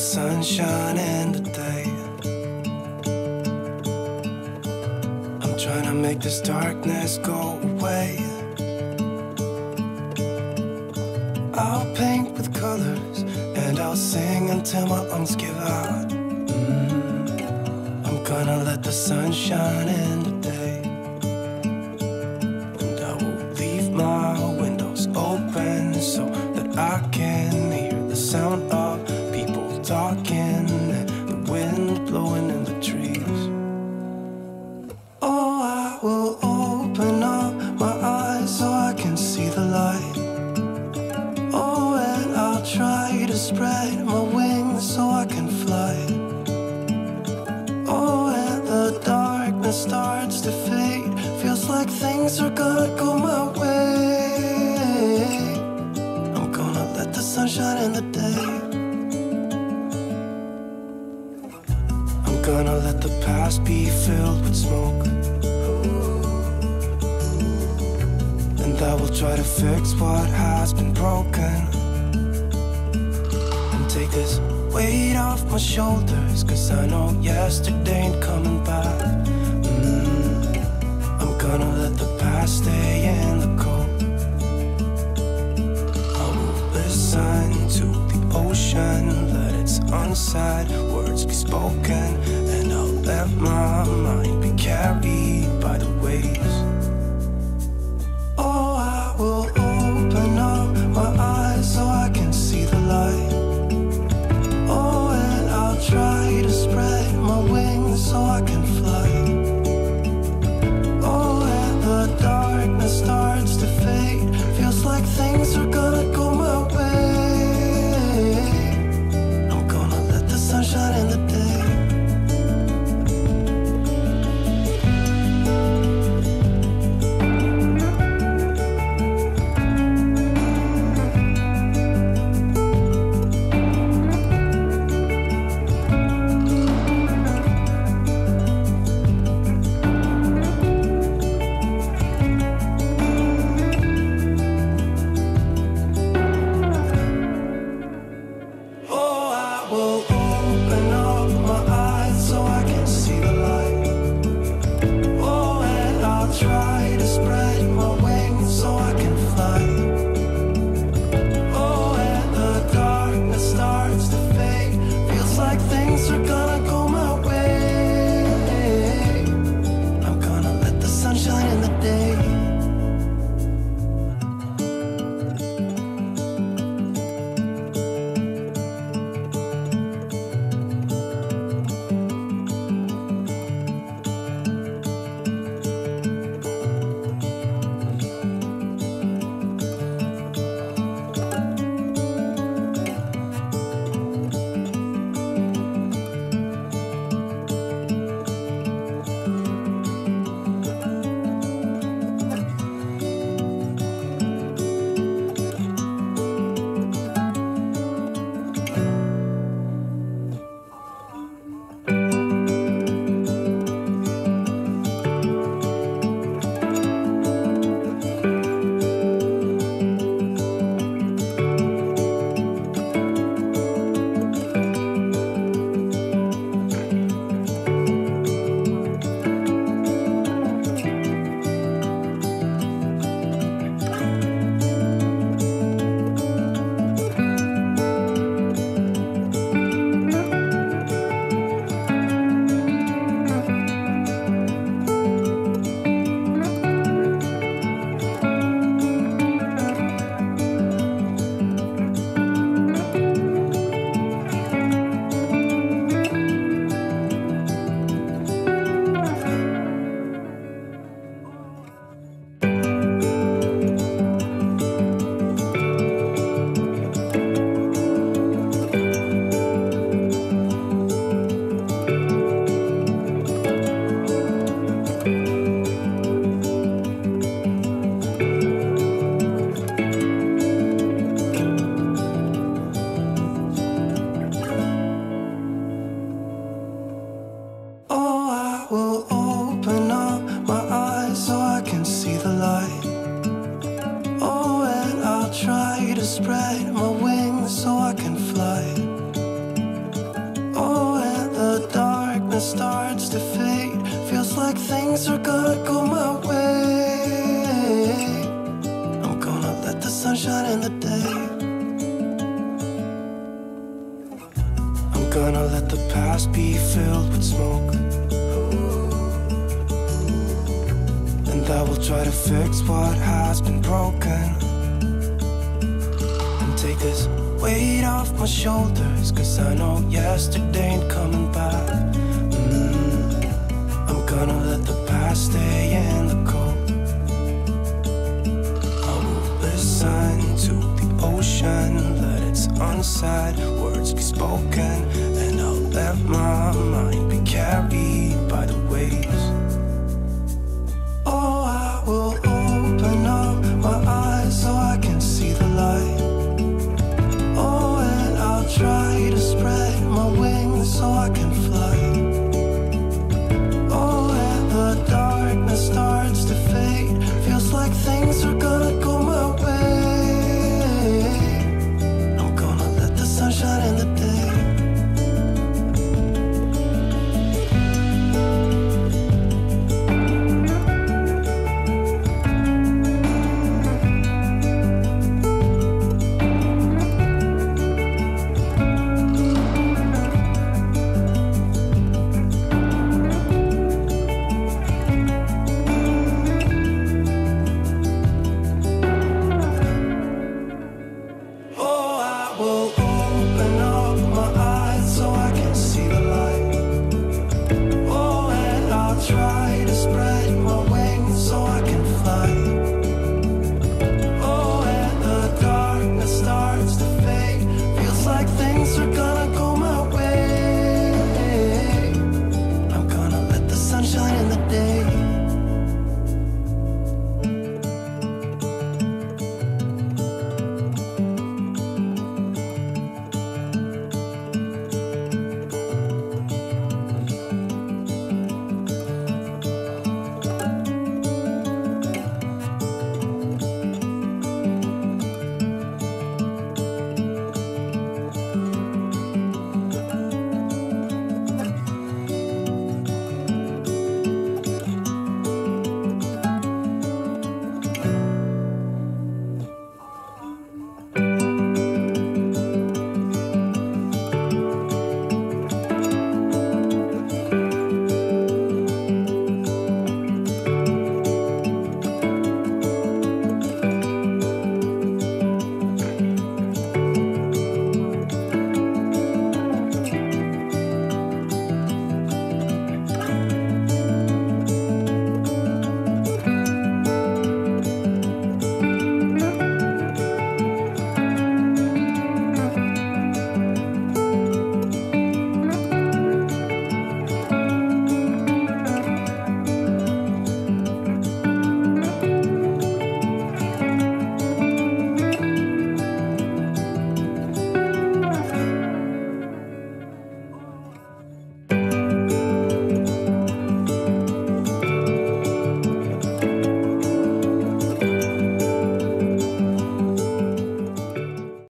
sunshine in the day. I'm trying to make this darkness go away. I'll paint with colors and I'll sing until my lungs give out. Mm. I'm gonna let the sun shine in the day. And I will leave my windows open so that I can hear the sound of spread my wings so I can fly. Oh, and the darkness starts to fade. Feels like things are gonna go my way. I'm gonna let the sun shine in the day. I'm gonna let the past be filled with smoke. And I will try to fix what has been broken. Take this weight off my shoulders. Cause I know yesterday ain't coming back. Mm. I'm gonna let the past stay in the cold. I will listen to the ocean, let its unsaid words be spoken, and I'll let my mind be carried fix what has been broken. And take this weight off my shoulders. Cause I know yesterday ain't coming back. Mm, I'm gonna let the past stay in the cold. I will listen to the ocean, let its unsaid words be spoken. And I'll let